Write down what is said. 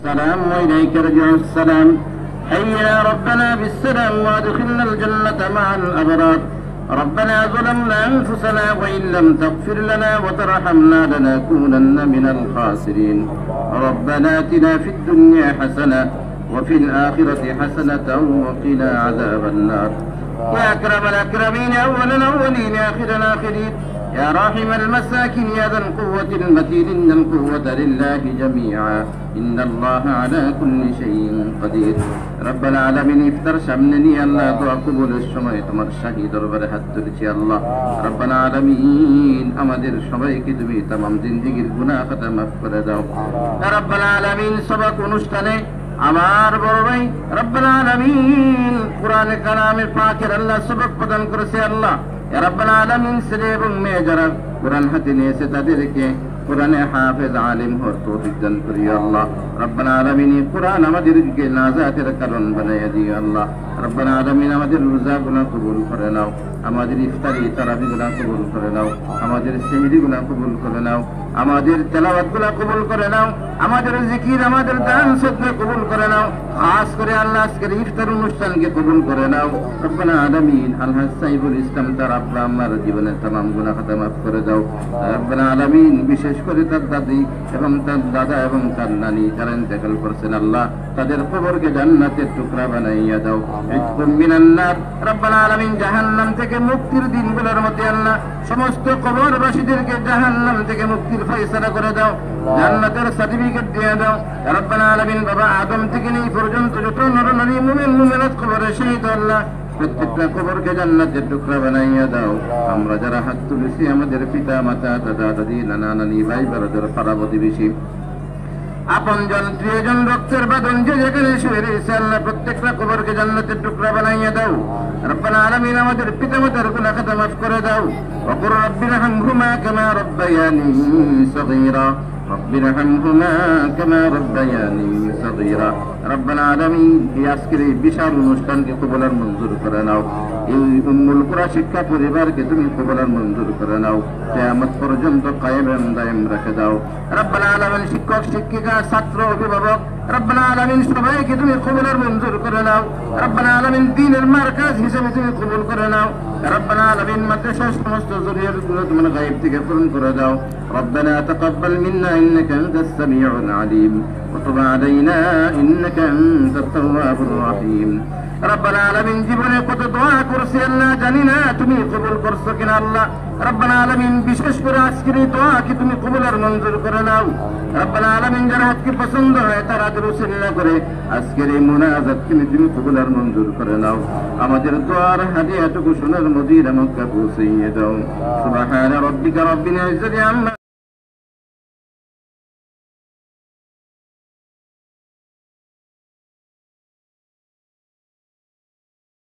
السلام وإليك رجع السلام. حيا ربنا بالسلام وادخلنا الجنة مع الأبرار. ربنا ظلمنا أنفسنا وإن لم تغفر لنا وترحمنا لنكونن من الخاسرين. ربنا آتنا في الدنيا حسنة وفي الآخرة حسنة وقنا عذاب النار. يا أكرم الأكرمين أول الأولين آخر الآخرين. يا راحم المساكين يا ذا القوة المتين إن القوة لله جميعا إن الله على كل شيء قدير رب العالمين ইফতার সামনে নিয়ে আল্লাহ দোয়া কবুলের সময় তোমার শাহী দরবারে হাত তুলেছি আল্লাহ রব্বানা আলামিন আমাদের সবাইকে তুমি তামাম জিন্দিগির গুনাহ খাতা মাফ করে দাও রব্বানা আলামিন সবাক অনুষ্ঠানে আমার বড় ভাই রব্বাল আলামিন কোরআনে কালামের পাকের আল্লাহ সবক প্রদান করেছে আল্লাহ يا رب العالمين سليم ميجرب কোরআন হাতে নিয়েছে তাদেরকে কোরআনে হাফেজ আলিম হওয়ার তৌফিক দান করি আল্লাহ। রব্বানা আলামিন কোরআন আমাদেরকে নাজাতের কারণ বানাইয়া দিও আল্লাহ। রব্বানা আলামিন আমাদের রোজা গুনাহ কবুল করে নাও, আমাদের ইফতারি তারাবি গুনাহ কবুল করে নাও, আমাদের সেহরি গুনাহ কবুল করে নাও, আমাদের তেলাওয়াত গুনাহ কবুল করে নাও, আমাদের জিকির, আমাদের দান সদকা কবুল করে নাও, খাস করে আল্লাহ আজকের ইফতার অনুষ্ঠানকে কবুল করে নাও। রব্বানা আলামিন আল্লাহ সাইবুল ইসলাম তার আপনা আমার জীবনের তামাম গুনাহ খাতা মাফ করে দাও। রব্বানা আলামিন বিশেষ করে তার দাদি এবং তার দাদা এবং তার নানি যারা ইন্তেকাল করছেন, আল্লাহ তাদের কবরকে জান্নাতের টুকরা বানাইয়া দাও। ইতকুম মিনান নার। রব্বানা আলামিন জাহান্নাম থেকে মুক্তির দিনগুলোর মধ্যে আল্লাহ সমস্ত কবরবাসীদেরকে জাহান্নাম থেকে মুক্তির ফয়সালা করে দাও। জান্নাতের সার্টিফিকেট দিয়ে দাও। রব্বানা আলামিন বাবা আদম থেকে নেই পর্যন্ত যত নরনারী, মুমিন, মুমিনাত কবরে শহীদ আল্লাহ। প্রত্যেকটা কবরকে জান্নাতের টুকরা বানাইয়া দাও। আমরা যারা হাত তুলেছি, আমাদের পিতা মাতা দাদা, দাদি, নানা, নানি, ভাই বারাদের পাড়া প্রতিবেশী। আপন জন প্রিয়জন, রক্তের বাদন যে যেখানে শুয়ে রয়েছে, আল্লাহ প্রত্যেকটা কবরকে জান্নাতের টুকরা বানাইয়া দাও। রব্বানা আলামিন আমাদের পিতামাতার গুনাহ খাতা মাফ করে দাও। ওয়া কুর রব্বিরহামহুমা কামা রব্বায়ানি সাগীরা। رب ارحمهما كما ربياني صغيرا ربنا আলামিন এই আজকের এই বিশাল অনুষ্ঠানকে কবুলার মঞ্জুর করে নাও এই উম্মুল কুরা শিক্ষা পরিবারকে তুমি কবুলার মঞ্জুর করে নাও কিয়ামত পর্যন্ত কায়েম এবং দায়েম রেখে দাও রব্বানা আলামিন শিক্ষক শিক্ষিকা ছাত্র অভিভাবক রব্বানা আলামিন সবাইকে তুমি কবুলার মঞ্জুর করে নাও রব্বানা আলামিন দ্বীনের মার্কাজ হিসেবে তুমি কবুল করে নাও রব্বানা আলামিন মাদ্রাসার সমস্ত জরুরিয়াতগুলো তোমার গায়েব থেকে পূরণ করে দাও ربنا تقبل منا انك انت السميع العليم وتب علينا انك انت التواب الرحيم রব্বানা আলামিন জীবনে কত দোয়া করছি আল্লাহ জানি না তুমি কবুল করছো কিনা আল্লাহ রব্বানা আলমিন বিশেষ করে আজকের এই দোয়া তুমি কবুল মঞ্জুর করে নাও। রব্বানা আলমিন যারা আজকে পছন্দ হয়, তারা দুরুসিল্লা করে আজকের এই মোনাজাত তুমি তুমি কবুল মঞ্জুর করে নাও। আমাদের দোয়ার হাদিয়াটুকু সোনার মদিরা আমাকে পৌঁছাইয়ে দাও সুবহান রব্বিকা ইজ্জাতি আম্মা